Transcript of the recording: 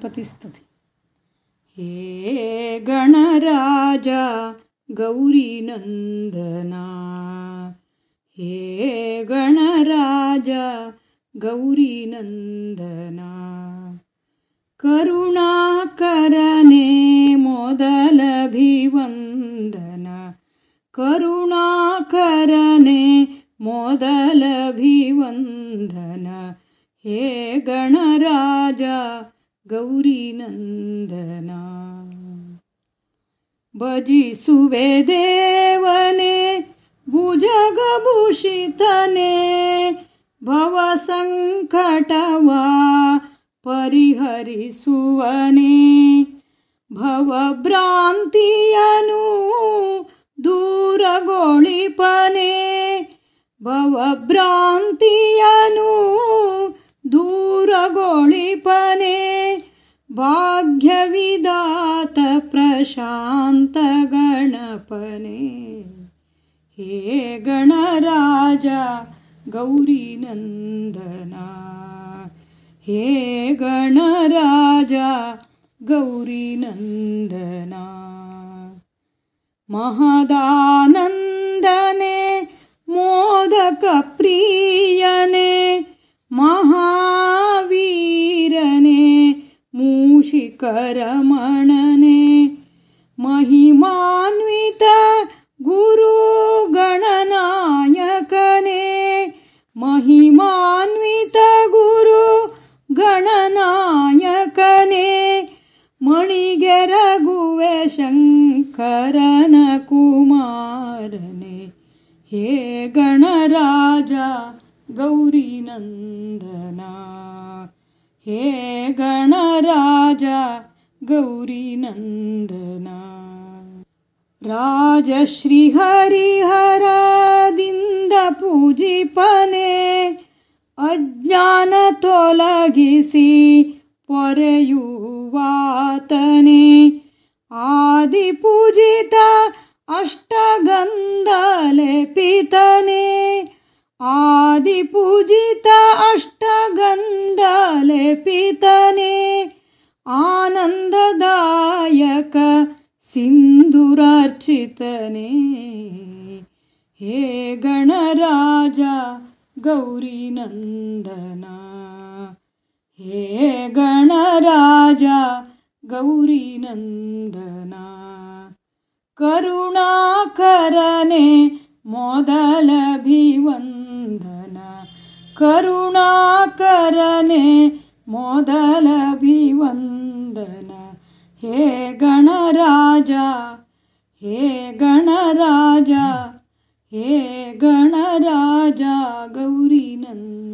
गणपतिस्तुति हे गणराज गौरीनन्दना हे गणराज गौरीनन्दना करुणाकरने मोदलभिवन्दन करुणाकरने मोदलभिवन्दन हे गणराज गौरीनन्दना। भजिसुवे देवने भुजगभूषितने भवसङ्कटवा परिहरिसुवने। भवभ्रान्तियनु दूरगोळिपने भवभ्रान्तियनु दूरगोळिपने भाग्यविदात प्रशान्तगणपने हे गणराजा गौरीनन्दना हे गणराजा गौरीनन्दना। महदानन्दने मोदकप्रियने मूषिकरमणने महिमान्वित गुरुगणनायकने महिमान्वित गुरु गणनायकने मणिगेरगुवे शङ्करन कुमारने हे गणराजा गौरीनन्दना हे गणराजा गौरीनन्दना राजश्रीहरिहरदिन्द पूजिपने अज्ञान तोलगिसि ಪೊರೆಯುವಾತನೆ ಆದಿಪೂಜಿತ ಅಷ್ಟಗಂಧಲೆ ಪಿತನೆ ಆದಿಪೂಜಿತ ಅಷ್ಟಗಂಧಲೆ पितने आनन्ददायक सिन्दुरार्चितने। हे गणराजा गौरीनन्दना हे गणराजा गौरीनन्दना करुणाकरणे मोदलभिवन्दना करुणाकरणे मोदलभिवन्दन हे गणराजा हे गणराजा हे गणराजा गौरीनन्द।